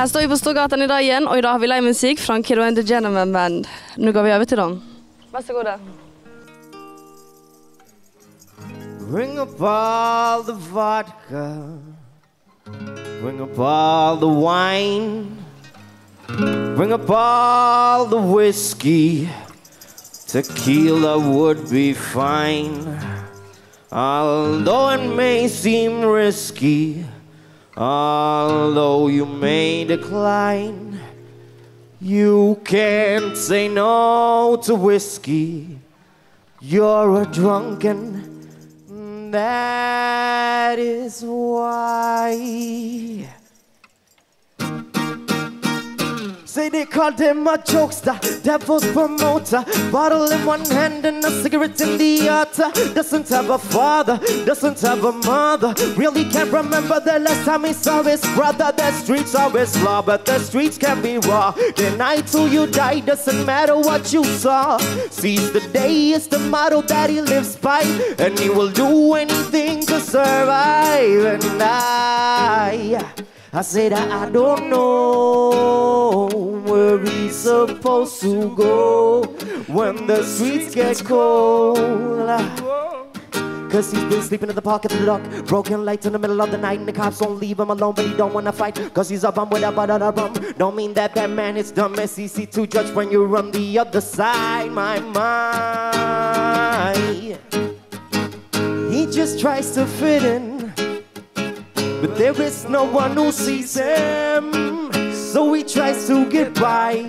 Här står vi på Storgatan idag igen och idag har vi livemusik från Kiddo and the Gentleman Band. Nu går vi över till dem. Varsågoda. Bring up all the vodka. Bring up all the wine. Bring up all the whiskey. Tequila would be fine. Although it may seem risky, although you may decline, you can't say no to whiskey. You're a drunken, that is why. Say they called him a jokester, devil's promoter. Bottle in one hand and a cigarette in the other. Doesn't have a father, doesn't have a mother. Really can't remember the last time he saw his brother. The streets are his law, but the streets can be raw. Deny till you die, doesn't matter what you saw. Seize the day is the motto that he lives by, and he will do anything to survive. And I. I said I don't know where he's supposed to go when the streets get cold. Cause he's been sleeping in the park after the dark Broken lights in the middle of the night And the cops won't leave him alone But he don't wanna fight. Cause he's a bum with a butt the rum Don't mean that that man is dumb It's easy to judge when you're on the other side My mind He just tries to fit in but there is no one who sees him. So he tries to get by,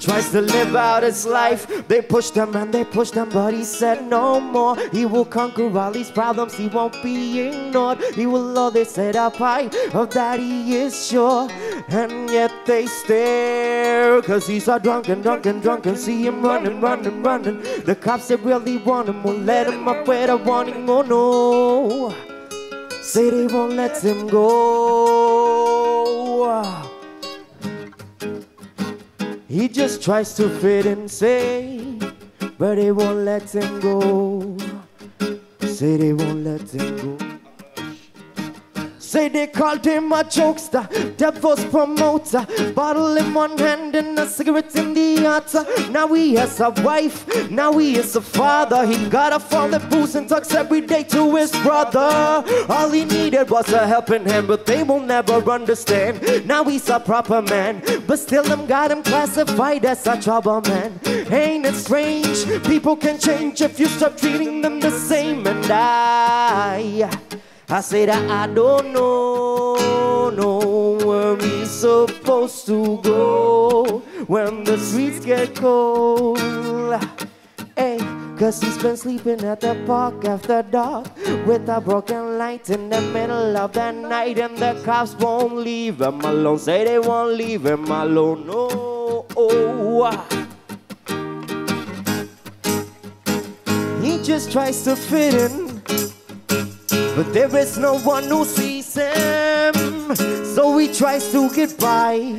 tries to live out his life. They pushed him and they pushed him, but he said no more. He will conquer all these problems, he won't be ignored. He will always set up high, of that he is sure. And yet they stare, cause he's so drunken, drunken, drunken. See him running, running, running. The cops that really want him will let him up with a warning, oh no. Say they won't let him go. He just tries to fit in, say, but they won't let him go. Say they won't let him go. Say they called him a jokester, devil's promoter. Bottle in one hand and a cigarette in the other. Now he has a wife, now he is a father. He got a fall that booze and talks every day to his brother. All he needed was a helping hand, but they will never understand. Now he's a proper man, but still them got him classified as a trouble man. Ain't it strange? People can change if you stop treating them the same. And I. I say that I don't know, know where we supposed to go when the streets get cold. Hey, cause he's been sleeping at the park after dark with a broken light in the middle of the night, and the cops won't leave him alone. Say they won't leave him alone. No, oh, ah. He just tries to fit in. But there is no one who sees him. So he tries to get by,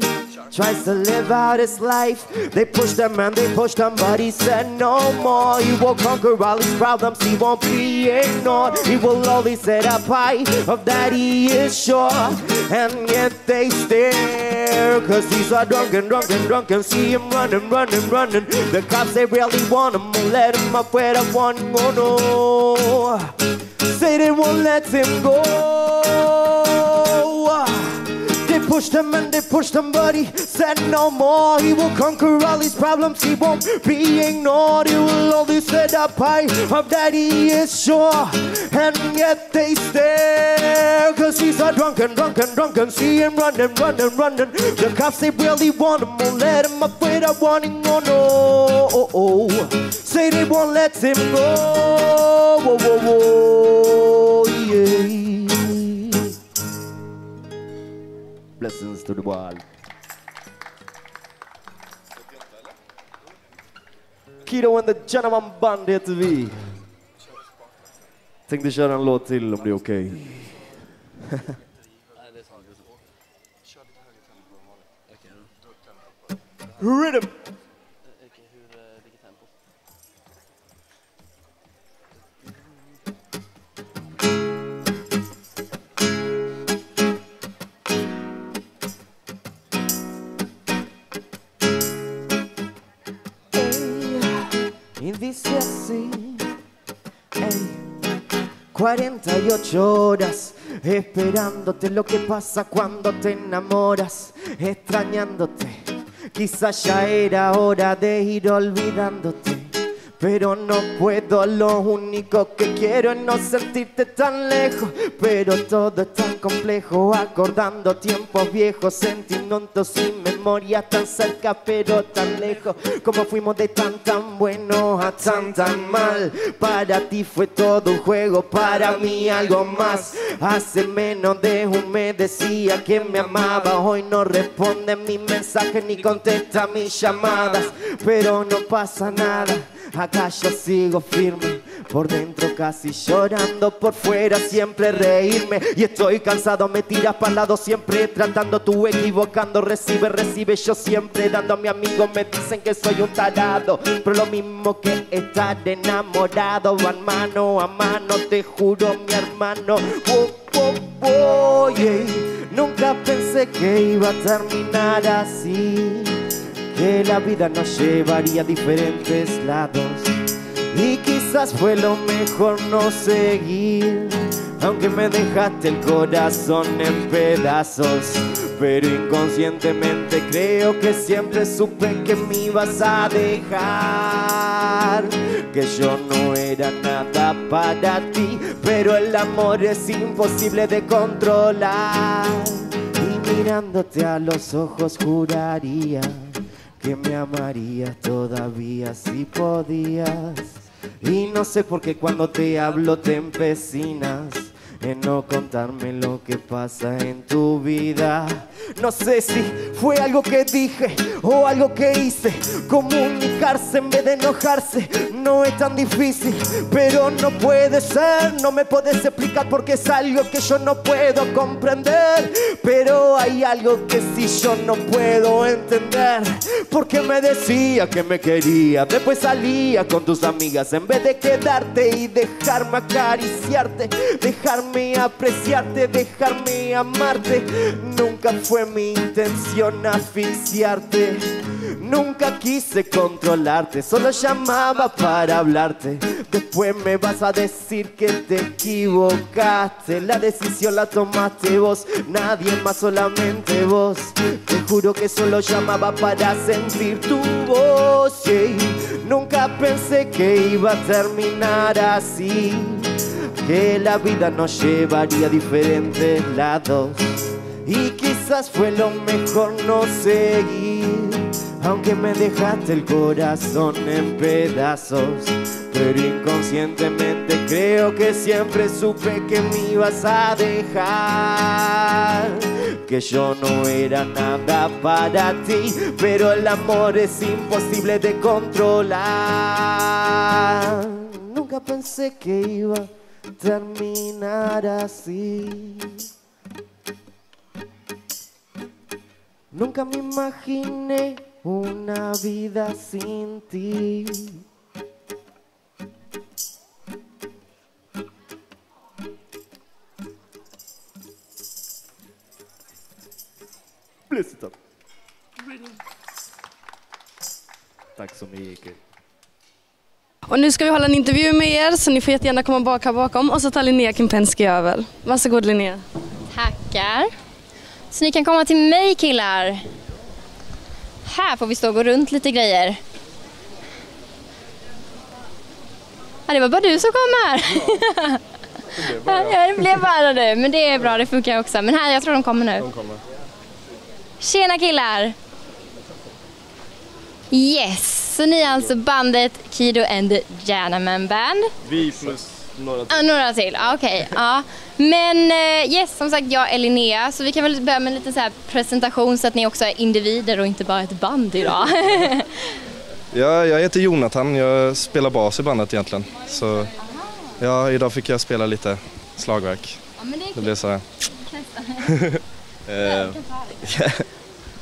tries to live out his life. They pushed him and they pushed him, but he said no more. He will conquer all his problems, he won't be ignored. He will always set up high, of that he is sure. And yet they stare, cause he's a drunken, drunken, drunken. See him running, running, running. The cops, they really want him, let him up where the warning, oh no say they won't let him go. They pushed him and they pushed him, but he said no more. He will conquer all his problems, he won't be ignored. He will always set up high, of that he is sure. And yet they stare, cause he's a drunken, drunken, drunken. See him running, running, running. The cops, they really want him, won't let him up with a warning. Oh no, oh, oh. say they won't let him go. Whoa, whoa, whoa, yeah. Blessings to the world. Kido and the Gentleman Band heter vi. Tänkte köra en låt till om det är okej. Rhythm! 48 horas esperándote lo que pasa cuando te enamoras, extrañándote. Quizás ya era hora de ir olvidándote. Pero no puedo, lo único que quiero es no sentirte tan lejos. Pero todo es tan complejo, acordando tiempos viejos, sentimientos y memorias tan cerca pero tan lejos. Como fuimos de tan tan bueno a tan tan mal. Para ti fue todo un juego, para mí algo más. Hace menos de un mes decía que me amaba, hoy no responde mi mensaje ni contesta mis llamadas. Pero no pasa nada. Acá yo sigo firme, por dentro casi llorando, por fuera siempre reírme. Y estoy cansado, me tiras para lado siempre tratando, tú equivocando. Recibe, recibe, yo siempre dando a mi amigo. Me dicen que soy un tarado, pero lo mismo que estar enamorado van mano a mano, te juro, mi hermano. Oh, oh. Nunca pensé que iba a terminar así que la vida nos llevaría a diferentes lados. Y quizás fue lo mejor no seguir aunque me dejaste el corazón en pedazos. Pero inconscientemente creo que siempre supe que me ibas a dejar que yo no era nada para ti pero el amor es imposible de controlar. Y mirándote a los ojos juraría que me amarías todavía si podías. Y no sé por qué cuando te hablo te empecinas en no contarme lo que pasa en tu vida. No sé si fue algo que dije o algo que hice. Comunicarse en vez de enojarse no es tan difícil, pero no puede ser. No me puedes explicar porque es algo que yo no puedo comprender. Pero hay algo que sí yo no puedo entender. Porque me decía que me quería, después salía con tus amigas en vez de quedarte y dejarme acariciarte, dejarme apreciarte, dejarme amarte. Nunca fue mi intención asfixiarte. Nunca quise controlarte, solo llamaba para hablarte. Después me vas a decir que te equivocaste. La decisión la tomaste vos, nadie más, solamente vos. Te juro que solo llamaba para sentir tu voz. yeah. Nunca pensé que iba a terminar así. Que la vida nos llevaría a diferentes lados. Y quizás fue lo mejor no seguir, aunque me dejaste el corazón en pedazos. Pero inconscientemente creo que siempre supe que me ibas a dejar. Que yo no era nada para ti, pero el amor es imposible de controlar. Nunca pensé que iba terminar así. Nunca me imaginé una vida sin ti. Bless it up. Tack så mycket. Och nu ska vi hålla en intervju med er så ni får jättegärna komma bak här bakom och så tar Linnea Kimpenski över. Varsågod Linnea. Tackar. Så ni kan komma till mig killar. Här får vi stå och gå runt lite grejer. Ja, det var bara du som kom här. Ja, det blev bara du. Men det är bra, det funkar också. Men här, jag tror de kommer nu. De kommer. Tjena killar! Yes, så ni är alltså bandet Kido and the Janaman Band. Vi plus några Ja, några till, ja, okej. ja. Men eh, yes, som sagt, jag är Linnea, så vi kan väl börja med en liten så här presentation så att ni också är individer och inte bara ett band idag. Ja, jag heter Jonathan, jag spelar bas i bandet egentligen. Så ja, idag fick jag spela lite slagverk. ja, men det är Det blev så här.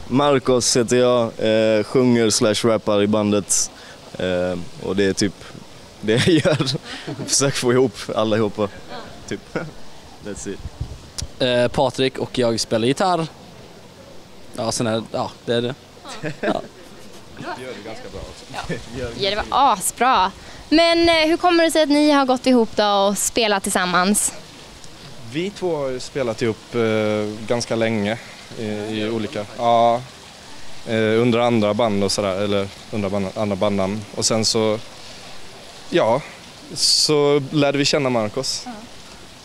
Marcos heter jag, eh, sjunger slash rappar i bandet eh, och det är typ det jag gör. Försöker få ihop allihopa. Typ. That's it. Eh, Patrik och jag spelar gitarr. Ja, sen är ja, det är det. Gör det ganska bra också. Ja, det var asbra. Men eh, hur kommer det sig att ni har gått ihop då och spelat tillsammans? Vi två har spelat ihop eh, ganska länge i, i olika, ja, eh, under andra band och sådär, eller under band, andra bandnamn. Och sen så, ja, så lärde vi känna Marcos.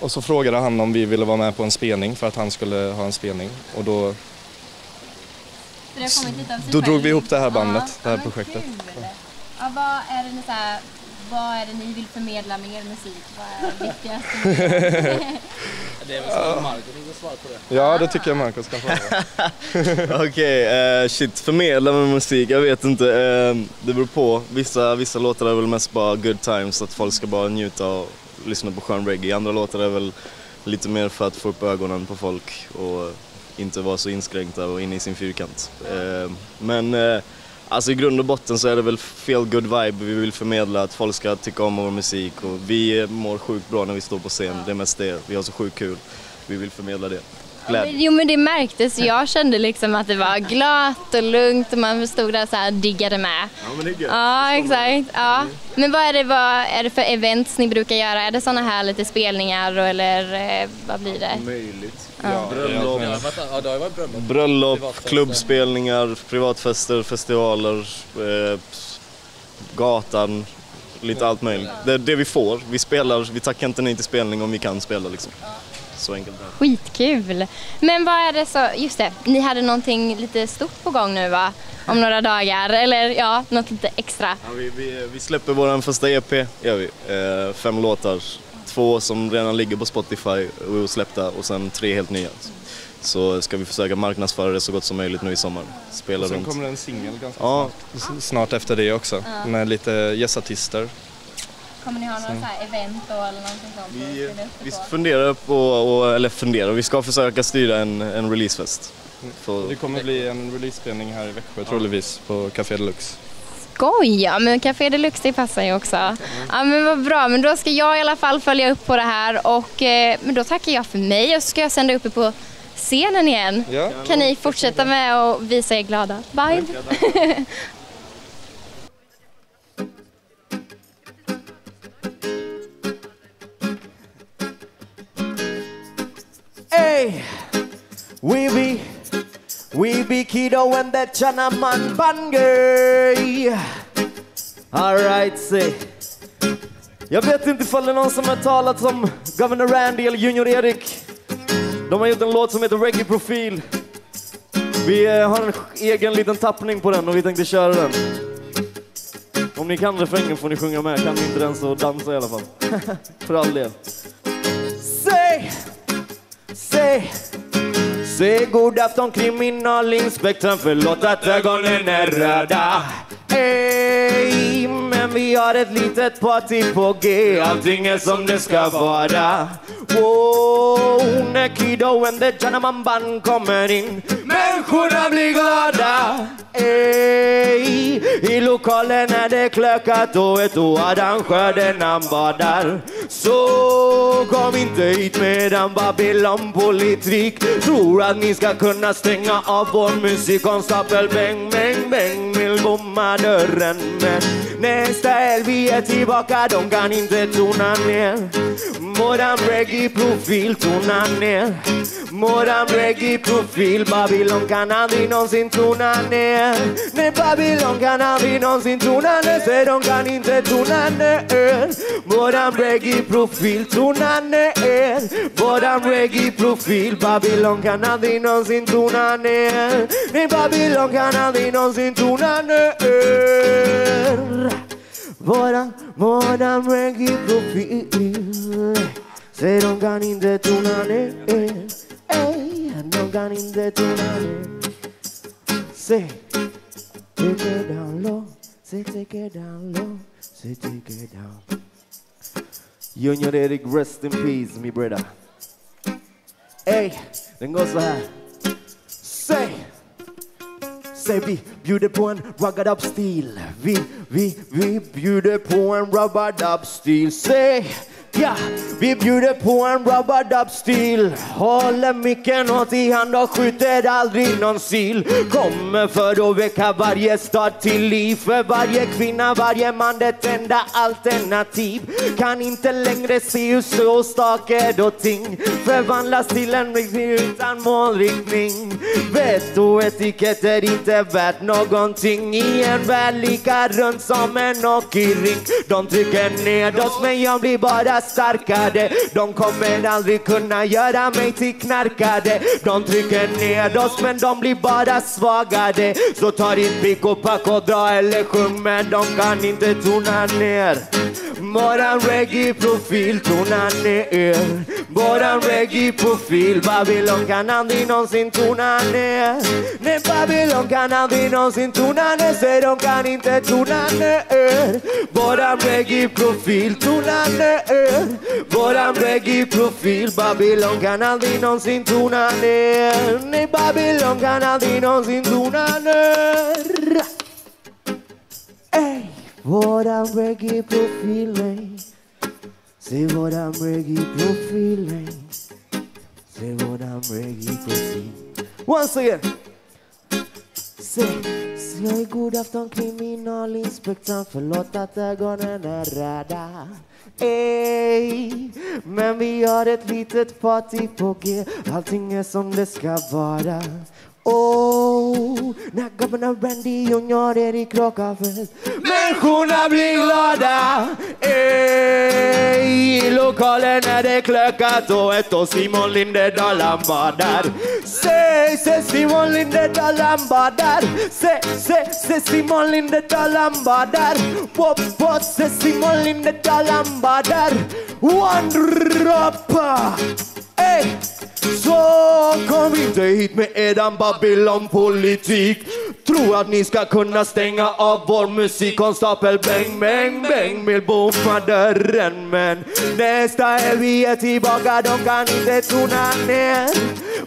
Och så frågade han om vi ville vara med på en spelning för att han skulle ha en spelning. Och då, då drog vi ihop det här bandet, det här projektet. Ja, vad är det så här, vad är det ni vill förmedla med er musik? Vad är det viktigaste? Det är väl så att Marco borde svara på det. Ja, det tycker jag Marcos kan få göra. Okej, eh, shit, förmedla med musik, jag vet inte. Eh, det beror på. Vissa, vissa låtar är väl mest bara good times, att folk ska bara njuta och lyssna på skön reggae. Andra låtar är väl lite mer för att få upp ögonen på folk och inte vara så inskränkta och inne i sin fyrkant. Eh, men alltså i grund och botten så är det väl feel good vibe vi vill förmedla, att folk ska tycka om vår musik och vi mår sjukt bra när vi står på scen, det är mest det. Vi har så sjukt kul. Vi vill förmedla det. Glädje. Jo men det märktes, jag kände liksom att det var glatt och lugnt och man stod där så här diggade med. Ja, men det är gött. Ja, exakt. Ja. Men vad är, det, vad är det för events ni brukar göra? Är det sådana här lite spelningar och- eller eh, vad blir det? Möjligt. Ja, Bröllop, Ja, vänta, ja, det har ju varit bröllop. klubbspelningar, privatfester, festivaler, eh, gatan, lite allt möjligt. Det är det vi får. Vi spelar, vi tackar inte nej till spelning om vi kan spela liksom. Så enkelt är det. Skitkul! Men vad är det så, just det, ni hade någonting lite stort på gång nu va? Om några dagar, eller ja, något lite extra. Ja, vi, vi, vi släpper vår första EP, gör vi. Eh, fem låtar. Två som redan ligger på Spotify och är släppta och sen tre helt nya. Så ska vi försöka marknadsföra det så gott som möjligt nu i sommar. Spela Sen runt. kommer det en singel ganska Ja, snart, snart efter det också med lite gästartister. Kommer ni ha några så här event då eller någonting sånt? Vi, vi funderar på, och, eller funderar, vi ska försöka styra en, en releasefest. För, Det kommer bli en releasespelning här i Växjö troligtvis på Café Deluxe. Skoj! Ja, men Café Deluxe det passar ju också. Ja, men vad bra, men då ska jag i alla fall följa upp på det här och eh, men då tackar jag för mig och så ska jag sända upp er på scenen igen. Ja. Kan ni fortsätta med att visa er glada vibe? we be, we be kiddo and that chana man banger. Alright, say. Jag vet inte ifall det är någon som har talat om Governor Randy eller Junior Erik. De har gjort en låt som heter Reggae Profil. Vi eh, har en egen liten tappning på den och vi tänkte köra den. Om ni kan refrängen får ni sjunga med, kan ni inte den så dansa i alla fall. För all del. Say! Säg, säg god afton kriminalinspektören, förlåt att ögonen är röda. Hey vi har ett litet party på G, allting är som det ska vara. Wow, när Kido and the Gentleman Band kommer in, människorna blir glada. Ey, i lokalen är det klökat och ett oarrangörden han badar. Så kom inte hit medan Babylon-politik. Tror att ni ska kunna stänga av vår musik. Konstapel bäng, bäng, bäng tomma dörren. Men nästa helg vi är tillbaka, de kan inte tona ner. Modern reggae-profil tona ner. Modern reggae-profil, Babylon kan aldrig någonsin tona ner. Nej, Babylon kan aldrig någonsin tona ner, så de kan inte tona ner. Modern reggae-profil tona ner. Modern reggae-profil, Babylon kan aldrig någonsin tona ner. Nej, Babylon kan aldrig någonsin tona ner. Våran, våran reggae-profil Säg de kan inte tona ner Ey, de kan inte tona ner Säg Take it down low Say take it down low Say take it down. Junior Erik, rest in peace, me brother. Ey, den går så Säg Säg vi bjuder på en rugged up stil Vi, vi, vi bjuder på en rugged up stil Säg Ja, Vi bjuder på en rubber-dub-stil Håller micken åt i hand och skjuter aldrig någon sil. Kommer för att väcka varje stad till liv. För varje kvinna, varje man ett enda alternativ. Kan inte längre se hur så saker och ting. Förvandlas till en riktning utan målriktning. Vett och etikett är inte värt någonting. I en värld lika rund som en hockeyring De trycker ned oss men jag blir bara starkare De kommer aldrig kunna göra mig till knarkare De trycker ner oss men de blir bara svagare. Så ta ditt pick och pack och dra eller sjung men de kan inte tona ner. Våran reggae-profil tona ner. Våran reggae-profil Babylon kan aldrig någonsin tona ner. Nej, Babylon kan aldrig någonsin tona ner Så de kan inte tona ner. Våran reggae-profil tona ner. Våran reggae-profil Babylon kan aldrig någonsin tona ner. Nej, Babylon kan aldrig någonsin tona ner. Ey, våran reggae-profil ey. Se våran reggae-profil ey. Se våran reggae-profil Once again. Säg, säg god afton kriminalinspektörn Förlåt att ögonen är röda Ey, men vi har ett litet party på G. Allting är som det ska vara. Oh, när gubbarna Randy Junior Erik Rockafest Människorna blir glada Ey, lokalen är det klökat och ett och Simon Lindedal han badar Säg, säg Simon Lindedal han badar Säg, säg, säg Simon Lindedal han badar Wop, wop, säg Simon Lindedal han badar One rappa Ey, så kom inte hit med eran Babylon-politik Tror att ni ska kunna stänga av vår musik. Konstapel bäng, bäng, bäng. Vill bomma dörren Men nästa helg vi är tillbaka, de kan inte tona ner.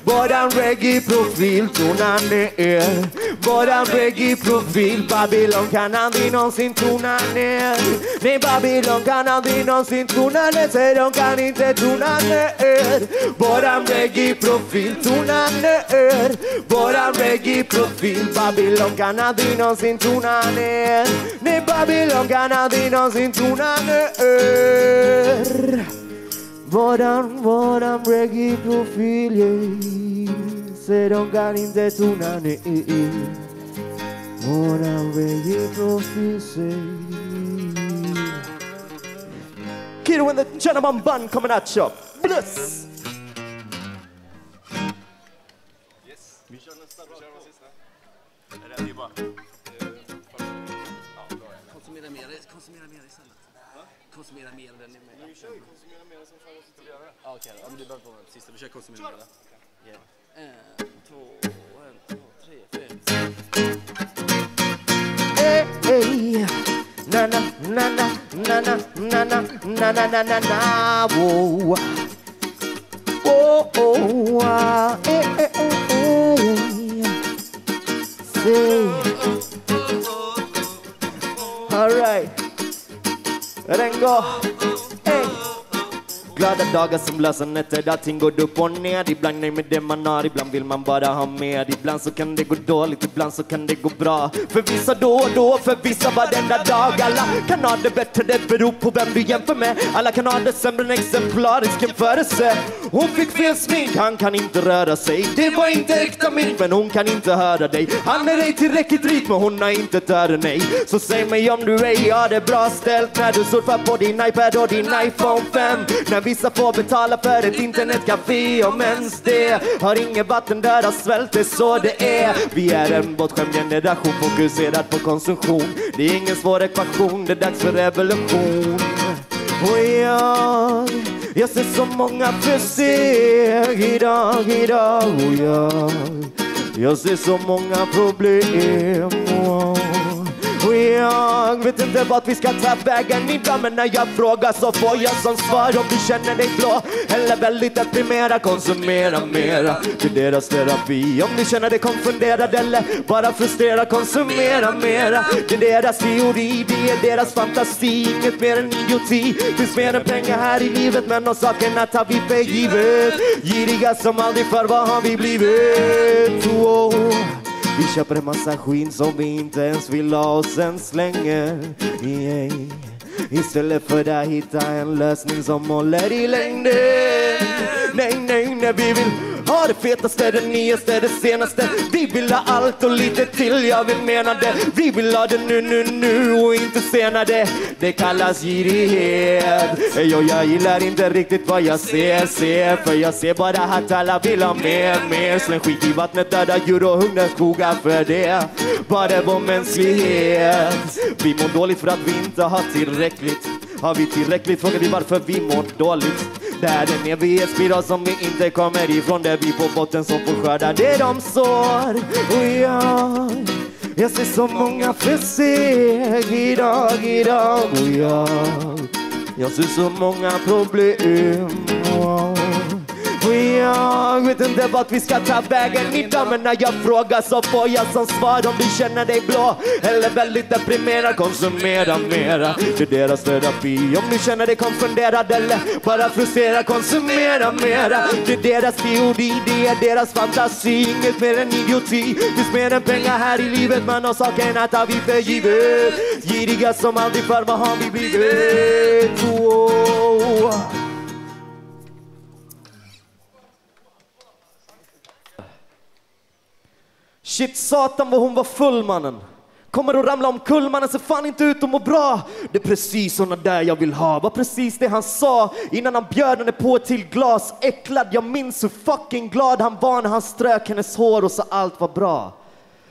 Våran reggae-profil tona ner. Våran reggae-profil Babylon kan aldrig någonsin tona ner. Nej, Babylon kan aldrig någonsin tona ner Så de kan inte tona ner. Våran reggae-profil Tunane er Våra reggae-profil Babylon kanadinos in tunane Ne Babylon kanadinos in tunane er Våran, våran reggae-profil yeah. Seron inte de tunane Våran reggae-profil say Kiddo the gentleman bun coming at you. Bliss! Konsumera mer, konsumera mer istället. Konsumera mer än ni med. Vi kör konsumera mer som Charles tidigare. Okej. Ja, men du behöver vara med på sista. Vi kör konsumera mer. Yeah. En, två, en, två, tre, fem, Hey, hey. Na na na na na na na na na na na na na whoa. Oh oh ah, eh Hey. All right. go. Glada dagar som lösa nätter där ting går upp och ner. Ibland nöjd med det man har, ibland vill man bara ha mer. Ibland så kan det gå dåligt, ibland så kan det gå bra. För vissa då och då, för vissa varenda dag. Alla kan ha det bättre, det beror på vem du jämför med. Alla kan ha det sämre, än exemplarisk jämförelse. Hon fick fel smink, han kan inte röra sig. Det var inte äkta mink, men hon kan inte höra dig. Han är ej tillräckligt rik, men hon har inte ett öre nej. Så säg mig om du ej har det bra ställt När du surfar på din iPad och din iPhone 5 När vissa får betala för ett internetcafé Om ens det har inget vatten där har svält, det är så det är. Vi är en bortskämd generation fokuserad på konsumtion. Det är ingen svår ekvation, det är dags för revolution. Och jag, jag ser så många steg idag, idag. Och jag Jag ser så många problem. Wow. Jag vet inte vart vi ska ta vägen. Idag Men när jag frågar så får jag som svar Om du känner dig blå eller väldigt deprimerad Konsumera mera, det är deras terapi. Om du känner dig konfunderad eller bara frustrerad Konsumera mera, det är deras teori. Det är deras fantasi, inget mer än idioti. Finns mer än pengar här i livet men de sakerna tar vi för givet Giriga som aldrig förr, vad har vi blivit? Wow. Vi köper en massa skinn som vi inte ens vill ha och sen slänger yeah. Istället för att hitta en lösning som håller i längden Nej, nej, nej, vi vill ha det fetaste, det nyaste, det senaste? Vi vill ha allt och lite till, jag vill mena det. Vi vill ha det nu, nu, nu och inte senare. Det kallas girighet. Jo, jag gillar inte riktigt vad jag ser, ser. För jag ser bara att alla vill ha mer, mer. Släng skit i vattnet, döda djur och hungerskogar för det. Bara det vår mänsklighet. Vi mår dåligt för att vi inte har tillräckligt. Har vi tillräckligt? Frågar vi varför vi mår dåligt. Världen. Här är en evighetsspiral som vi inte kommer ifrån. Det är vi på botten som får skörda det de sår. Och jag, jag ser så många förseg idag, idag. Och jag, jag ser så många problem inte vart vi ska ta vägen. Idag Men när jag frågar så får jag som svar Om du känner dig blå eller väldigt deprimerad. Konsumera mera, det är deras terapi Om du känner dig konfunderad eller bara frustrerad Konsumera mera, det är deras teori Det är deras fantasi, inget mer än idioti. Finns mer än pengar här i livet Men har sakerna tar vi för givet. Giriga som aldrig förr, vad har vi blivit? Oh. Shit satan vad hon var full mannen. Kommer att ramla omkull mannen, ser fan inte ut att må bra. Det är precis såna där jag vill ha. Var precis det han sa innan han bjöd henne på ett till glas. Äcklad, jag minns hur fucking glad han var när han strök hennes hår och sa allt var bra.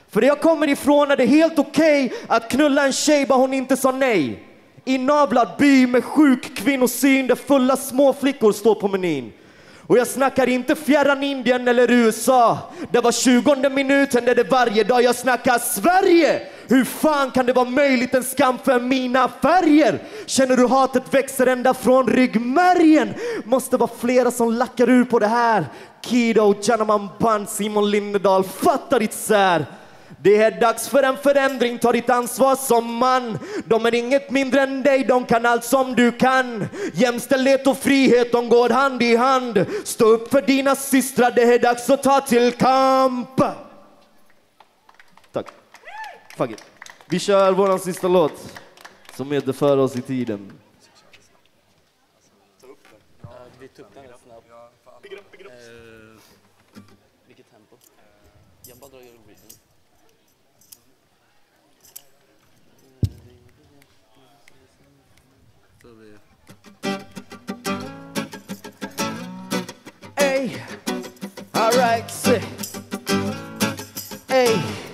För det jag kommer ifrån är det helt okej att knulla en tjej bara hon inte sa nej. Inavlad by med sjuk kvinnosyn där fulla småflickor står på menyn. Och jag snackar inte fjärran Indien eller USA. Det var 20 minuten, det är det varje dag. Jag snackar Sverige! Hur fan kan det vara möjligt en skam för mina färger? Känner du hatet växer ända från ryggmärgen? Måste vara flera som lackar ur på det här. Kido, Janaman Band, Simon Lindedal, fatta ditt sär. Det är dags för en förändring, ta ditt ansvar som man. De är inget mindre än dig, de kan allt som du kan. Jämställdhet och frihet, de går hand i hand. Stå upp för dina systrar, det är dags att ta till kamp. Tack. Fuck it. Vi kör vår sista låt, som heter För oss i tiden. Eh, vilket tempo? Jag bara drar igång beaten. Så vi... Ey, alright, say. Ey, ey.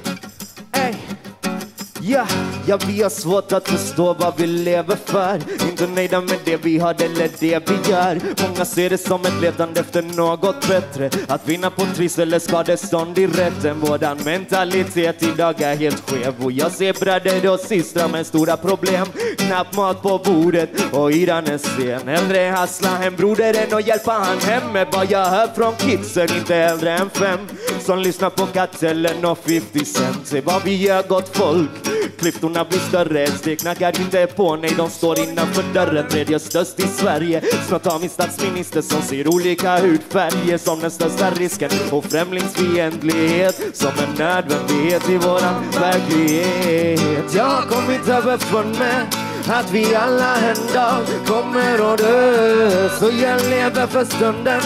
Ja, ja, vi har svårt att förstå vad vi lever för. Inte nöjda med det vi har eller det vi gör. Många ser det som ett letande efter något bättre. Att vinna på triss eller skadestånd i rätten. Våran mentalitet idag är helt skev. Och jag ser bröder och systrar med stora problem. Knappt mat på bordet och hyran är sen Hellre hassla hem än att hjälpa han hem Med vad jag hör från kidsen, inte äldre än fem Som lyssnar på Kartellen och 50 Cent. Se vad vi gör gott folk. Klyftorna blir större, det knackar inte på. Nej, de står innanför dörren Tredje störst i Sverige. Snart har vi statsminister som ser olika hudfärger Som den största risken och främlingsfientlighet Som en nödvändighet i våran verklighet. Jag har kommit överfund med att vi alla en dag kommer att dö. Så jag lever för stunden.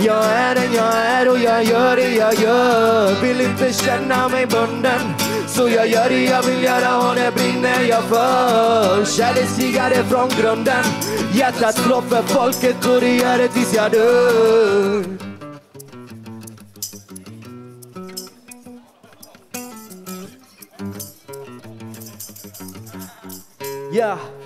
Jag är den jag är och jag gör det jag gör. Vill inte känna mig bunden. Så jag gör det jag vill göra och det brinner jag för. Kärlekskrigare från grunden. Hjärtat slår för folket och det gör det tills jag dör. Yeah.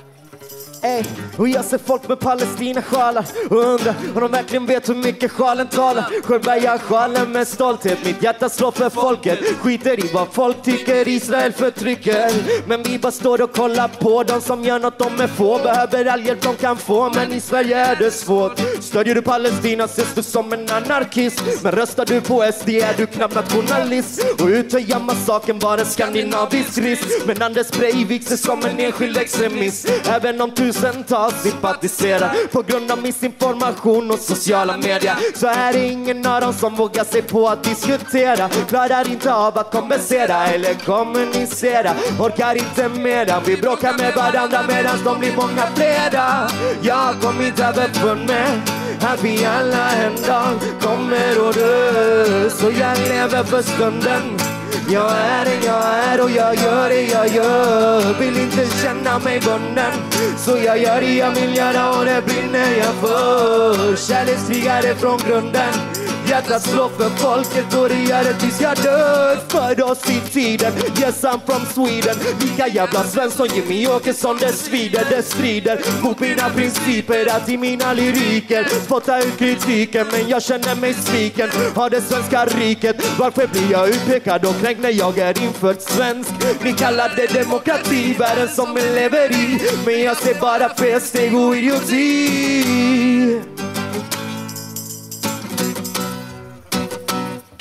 Ey, och jag ser folk med palestinasjalar och undrar om de verkligen vet hur mycket sjalen talar. Själv bär jag sjalen med stolthet, mitt hjärta slår för folket. Skiter i vad folk tycker, Israel förtrycker. Men vi bara står och kollar på de som gör något de är få. Behöver all hjälp de kan få, men i Sverige är det svårt. Stödjer du Palestina ses du som en anarkist. Men röstar du på SD är du knappt nationalist. Och utöja massakern var en skandinavisk risk. Men Anders Breivik ses som en enskild extremist. Även om tusentals sympatiserar på grund av missinformation och sociala medier så är det ingen av dem som vågar sig på att diskutera. Klarar inte av att kompensera eller kommunicera. Orkar inte mera. Vi bråkar med varandra medan de blir många flera. Jag har kommit överför med att vi alla en dag kommer att dö. Så jag lever för stunden. Jag är den jag är och jag gör det jag gör. Vill inte känna mig bunden Så jag gör det jag vill göra och det brinner jag för. Kärlekskrigare från grunden. Hjärtat slår för folket och det gör det tills jag dör. För oss i tiden, yes I'm from Sweden. Lika jävla svensk som Jimmy Åkesson Det svider, det strider mot mina principer Att i mina lyriker spotta ut kritiken. Men jag känner mig sviken av det svenska riket. Varför blir jag utpekad och kränkt när jag är infödd svensk? Ni kallar det demokrati, världen som vi lever i. Men jag ser bara felsteg och idioti.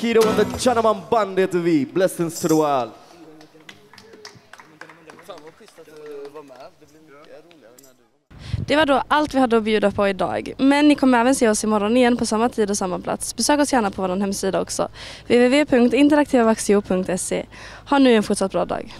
Kido and the Chanaman Band heter vi. Blessings to the world. Det var då allt vi hade att bjuda på idag. Men ni kommer även se oss imorgon igen på samma tid och samma plats. Besök oss gärna på vår hemsida också. www.interaktivavaxio.se Ha nu en fortsatt bra dag.